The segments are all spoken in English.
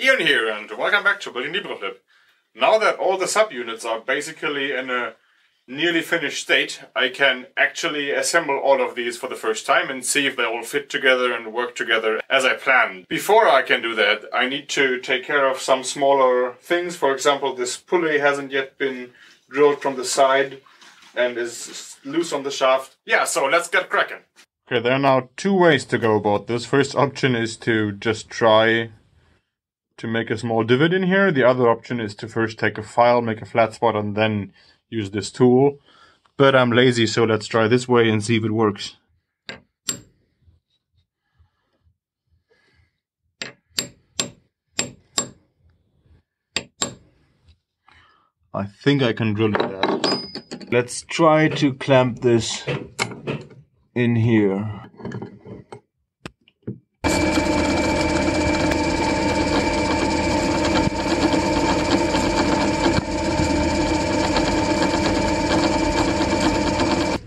Ijon here, and welcome back to Building LibreFlip. Now that all the subunits are basically in a nearly finished state, I can actually assemble all of these for the first time and see if they all fit together and work together as I planned. Before I can do that, I need to take care of some smaller things. For example, this pulley hasn't yet been drilled from the side and is loose on the shaft. Yeah, so let's get cracking. Okay, there are now two ways to go about this. First option is to just try to make a small divot in here. The other option is to first take a file, make a flat spot, and then use this tool. But I'm lazy, so let's try this way and see if it works. I think I can drill it that. Let's try to clamp this in here.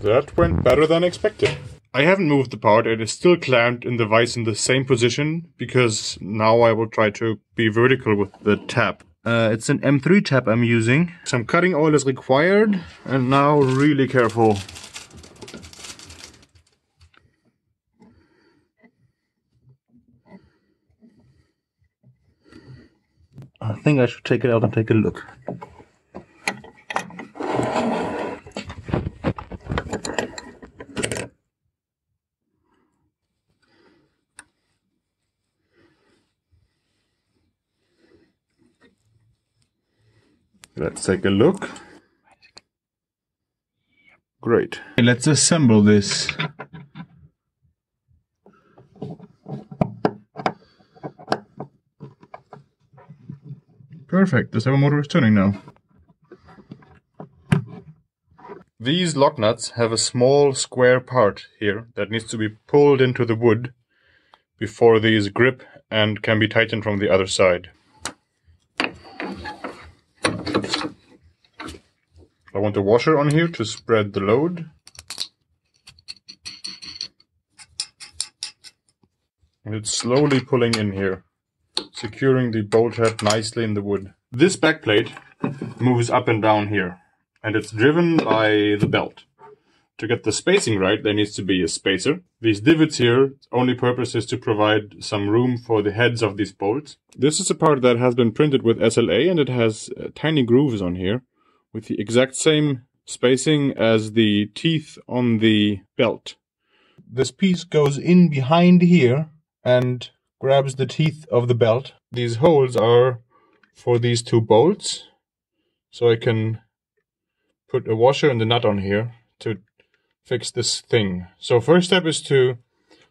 That went better than expected. I haven't moved the part, it is still clamped in the vise in the same position, because now I will try to be vertical with the tap. Uh, it's an M3 tap I'm using. Some cutting oil is required, and now really careful. I think I should take it out and take a look. Let's take a look. Great. Let's assemble this. Perfect, the servo motor is turning now. These lock nuts have a small square part here that needs to be pulled into the wood before these grip and can be tightened from the other side. I want a washer on here to spread the load. And it's slowly pulling in here, securing the bolt head nicely in the wood. This backplate moves up and down here, and it's driven by the belt. To get the spacing right, there needs to be a spacer. These divots here, only purpose is to provide some room for the heads of these bolts. This is a part that has been printed with SLA and it has uh, tiny grooves on here with the exact same spacing as the teeth on the belt. This piece goes in behind here and grabs the teeth of the belt. These holes are for these two bolts, so I can put a washer and a nut on here to fix this thing. So first step is to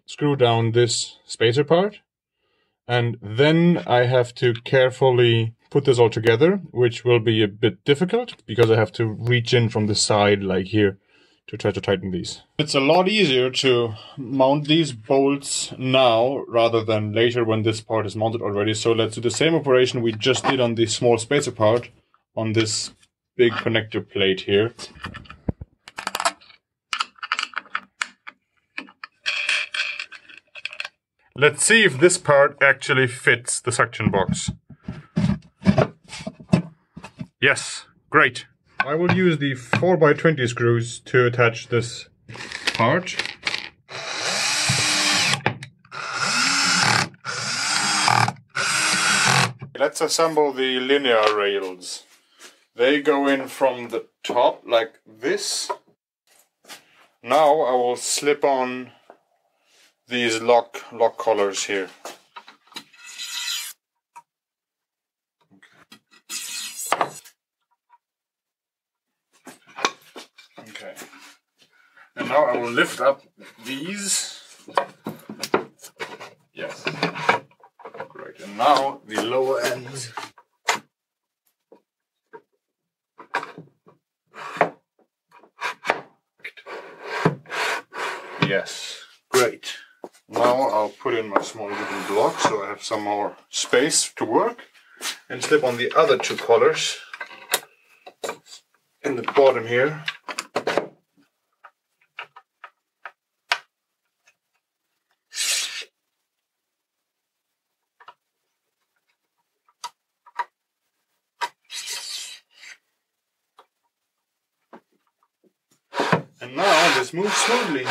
screw down this spacer part, and then I have to carefully put this all together, which will be a bit difficult because I have to reach in from the side like here to try to tighten these. It's a lot easier to mount these bolts now rather than later when this part is mounted already. So let's do the same operation we just did on the small spacer part on this big connector plate here. Let's see if this part actually fits the suction box. Yes, great. I will use the 4x20 screws to attach this part. Let's assemble the linear rails. They go in from the top like this. Now I will slip on these lock lock collars here. Okay. And now I will lift up these. Yes. Great. And now the lower ends. Yes. Great. Now I'll put in my small wooden block so I have some more space to work and slip on the other two collars in the bottom here. This moves smoothly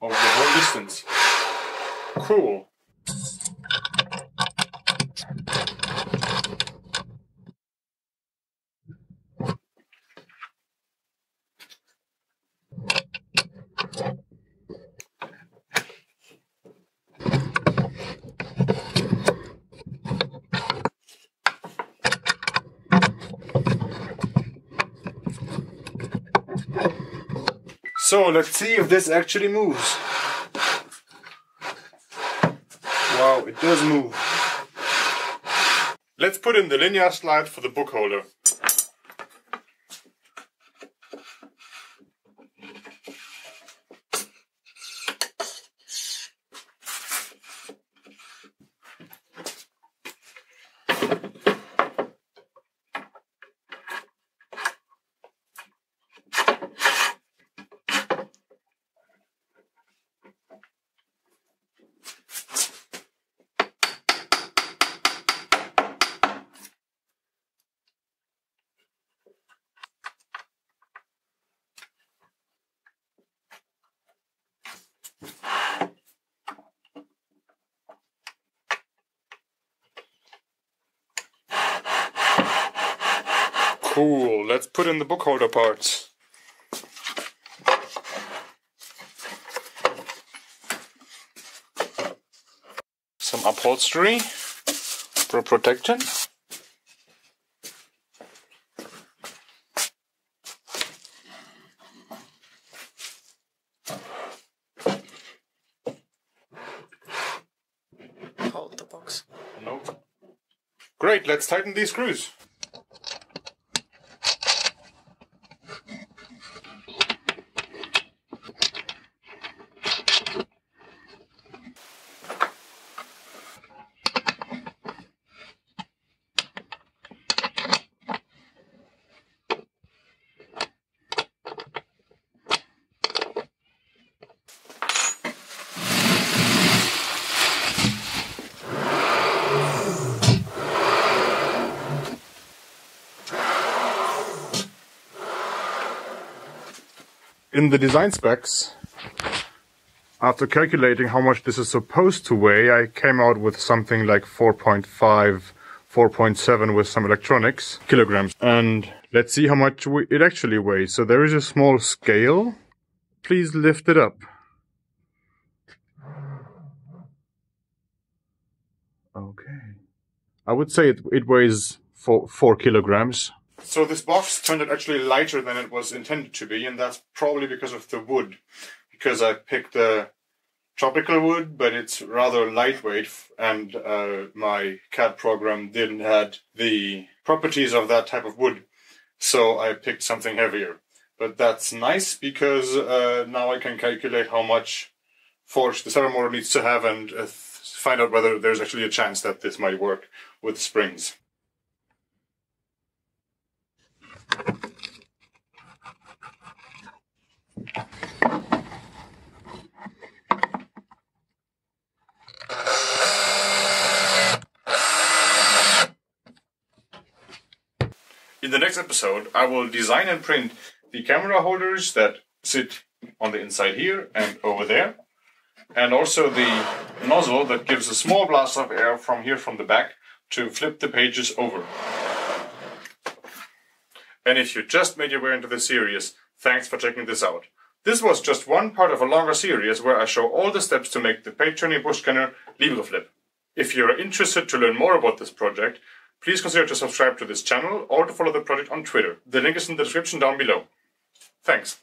over the whole distance. Cool. So let's see if this actually moves. Wow, it does move. Let's put in the linear slide for the book holder. Cool, let's put in the book holder parts. Some upholstery for protection. Hold the box. Nope. Great, let's tighten these screws. In the design specs, after calculating how much this is supposed to weigh, I came out with something like 4.5, 4.7 with some electronics kilograms. And let's see how much it actually weighs. So there is a small scale. Please lift it up. Okay. I would say it, it weighs four, four kilograms. So this box turned out actually lighter than it was intended to be, and that's probably because of the wood. Because I picked a tropical wood, but it's rather lightweight, and uh, my CAD program didn't had the properties of that type of wood, so I picked something heavier. But that's nice because uh, now I can calculate how much force the motor needs to have and uh, find out whether there's actually a chance that this might work with springs. The next episode, I will design and print the camera holders that sit on the inside here and over there, and also the nozzle that gives a small blast of air from here from the back to flip the pages over. And if you just made your way into this series, thanks for checking this out. This was just one part of a longer series where I show all the steps to make the page turning book scanner flip. If you're interested to learn more about this project, please consider to subscribe to this channel or to follow the project on Twitter. The link is in the description down below. Thanks.